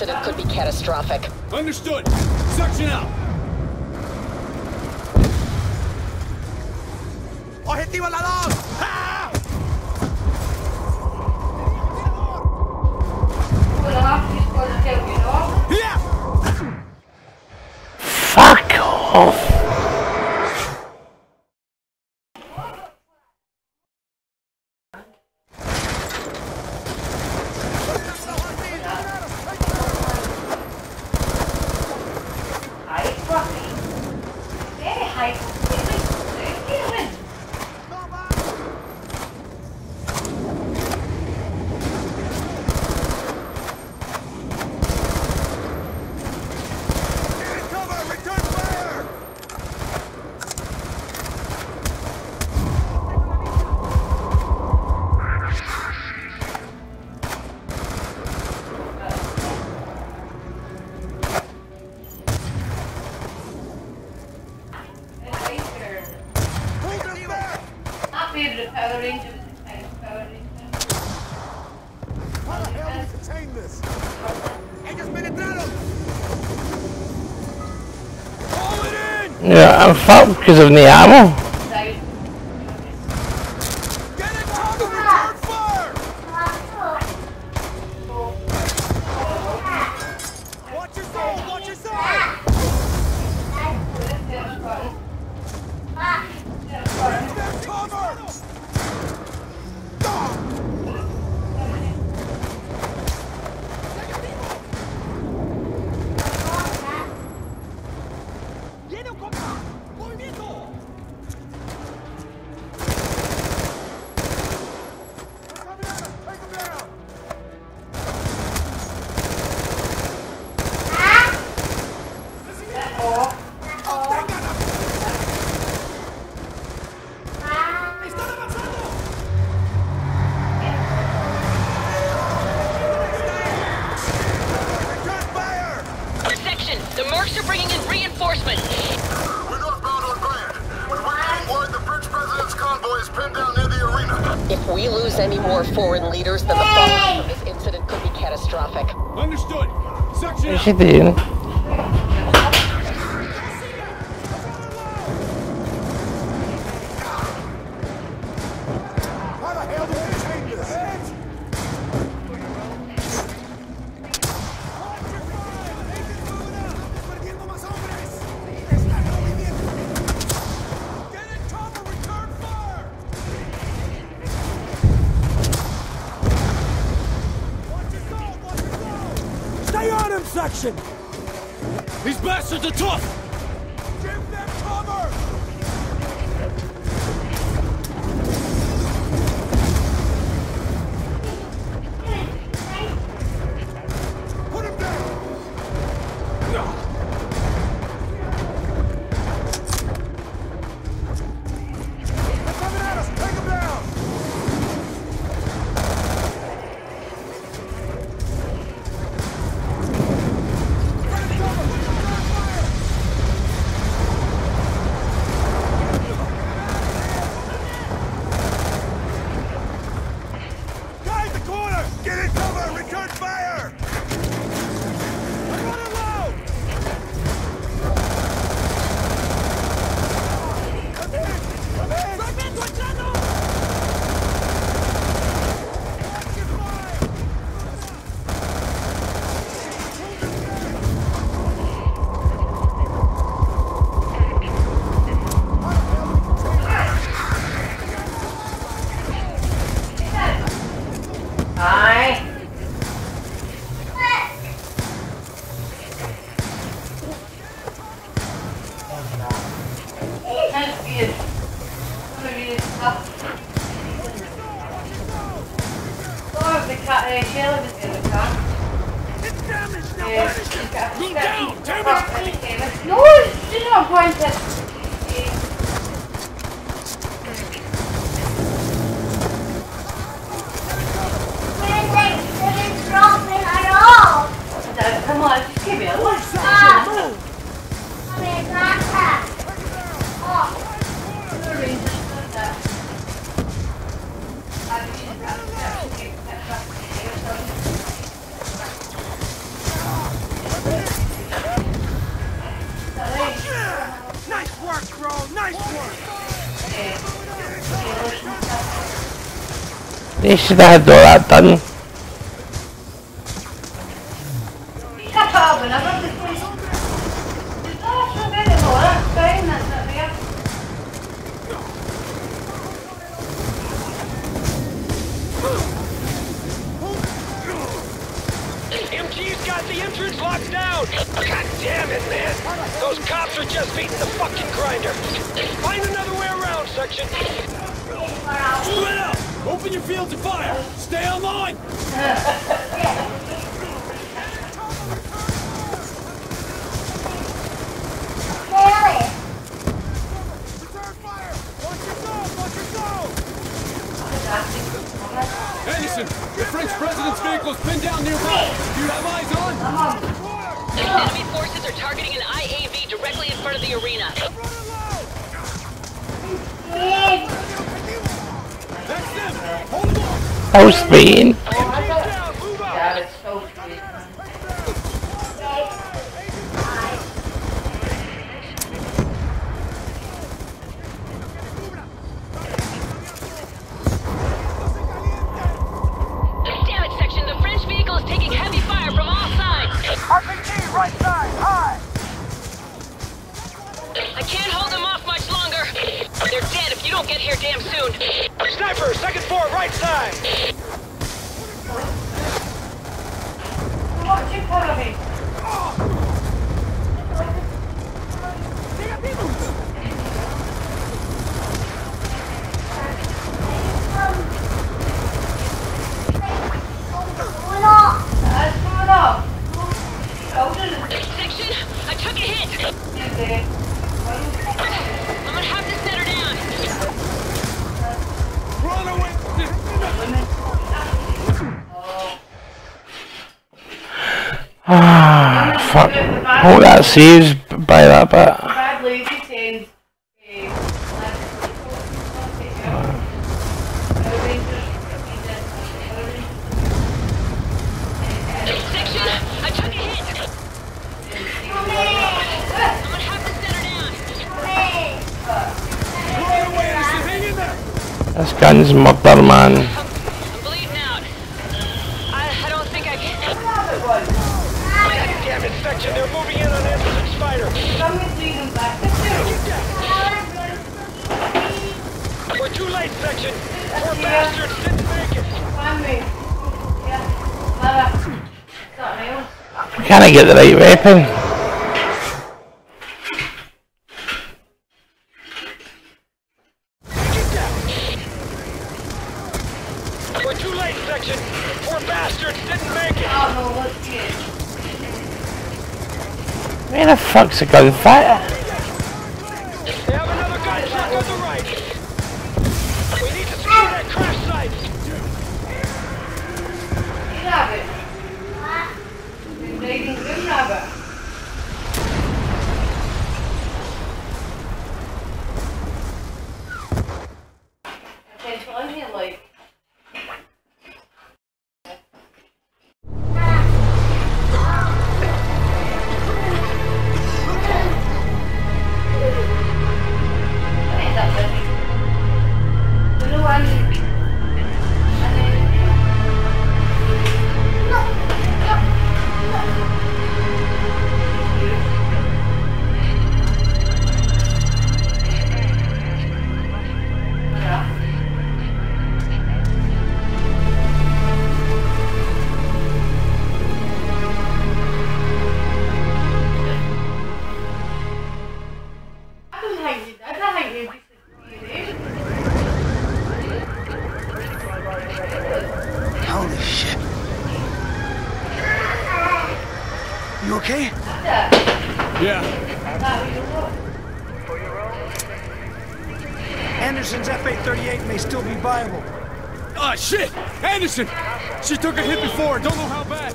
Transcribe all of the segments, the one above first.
incident could be catastrophic. Understood. Section out. Objetivo al lado. ¡Ah! Fuck off! Paulo, que eles neavam. If we lose any more foreign leaders, then the fallout from this incident could be catastrophic. Understood. Section. direction! These bastards are tough! Just beating the fucking grinder! Find another way around, section! Open your fields of fire! Stay online! Anderson, the French president's vehicle is pinned down nearby. Do you have eyes on? Enemy forces are targeting an IAV directly in front of the arena. Running low. That's them! Hold them off! I was speeding. MG's down! Move out! Ja, det är så sweet. Damn it, section. The French vehicle is taking heavy fire from all sides. RPG right side. High. I can't hold them off much longer. They're dead if you don't get here damn soon. Sniper, second floor, right side! Watch it, follow me. That's coming up. Oh, Section, I took a hit. Ah, fuck. Oh, that saves by that bit. Bradley, he says, eh, Can I get the right weapon? We're too late, section! Poor bastards didn't make it! No, let's get Where the fuck's the gunfighter? Okay? Yeah. Anderson's FA-38 may still be viable. Ah, shit! Anderson! She took a hit before, don't know how bad.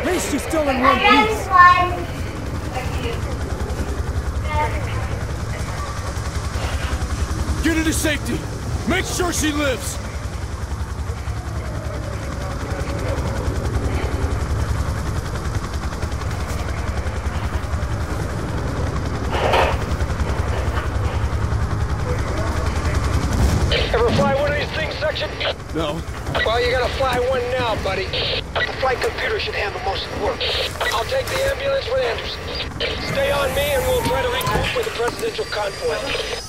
At least she's still in one piece. Get her to safety. Make sure she lives. No. Well, you gotta fly one now, buddy. The flight computer should handle most of the work. I'll take the ambulance with Anderson. Stay on me and we'll try to regroup with the presidential convoy.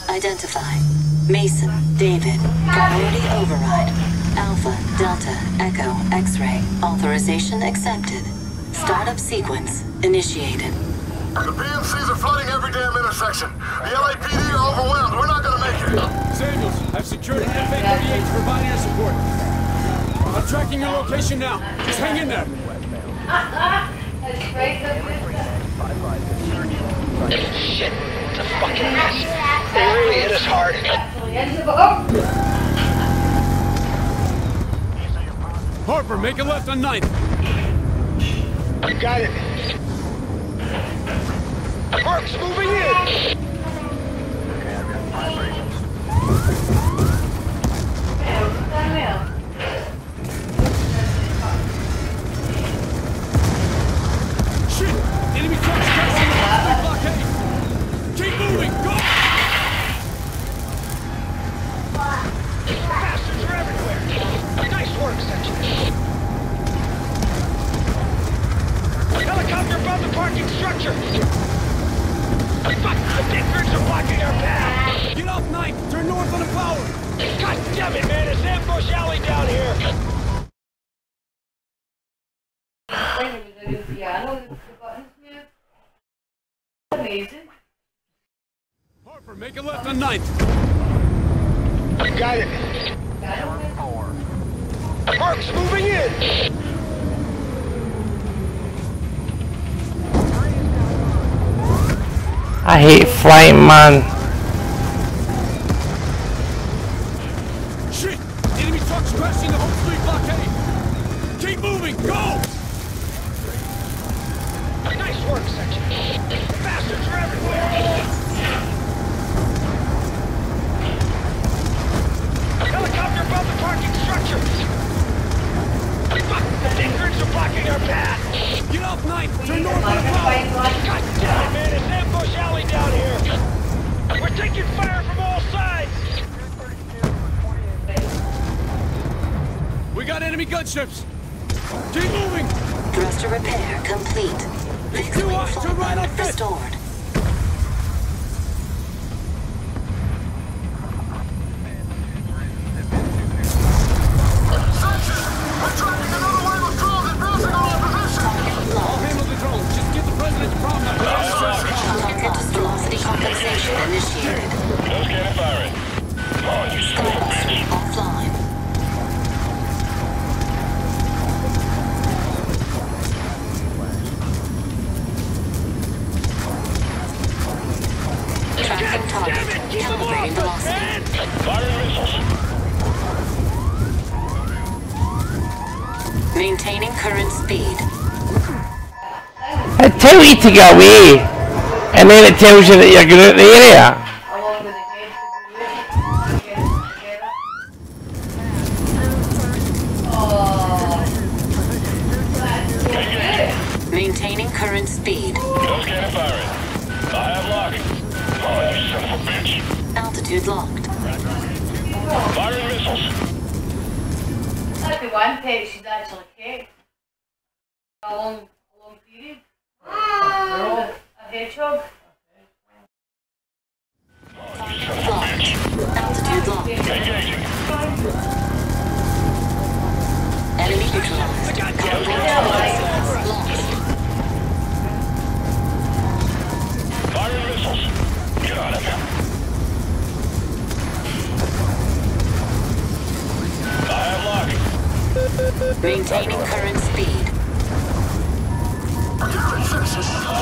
Identify. Mason, David. Priority override. Alpha, Delta, Echo, X-ray. Authorization accepted. Startup sequence initiated. The PMCs are flooding every damn intersection. The LAPD are overwhelmed. We're not gonna make it. Samuels, I've secured an FA-38 to provide air support. I'm tracking your location now. Just hang in there. That's great. Shit, it's a fucking mess. They really hit us hard. Harper, make a left on 9th. You got it. Moving in. Amazing. Harper, make a left on 9th. You got it. Mark's moving in. I hate flying, man. Shit! Enemy trucks crashing the Hope Street blockade! Keep moving! Go! Nice work, Section. Bastards are everywhere. Helicopter above the parking structure. Fuck, the dickers are blocking our path. Get off 9th! Turn north on the power! God damn it, man, it's ambush alley down here. We're taking fire from all sides. We got enemy gunships! Keep moving! Thruster repair complete. Restored. It tells you to get away, and then it tells you that you're going out the area. Along with the head to the together. Oh. That's good. Maintaining current speed. Altitude locked. That'd be one pet she's actually kept. A long, a hedgehog. Got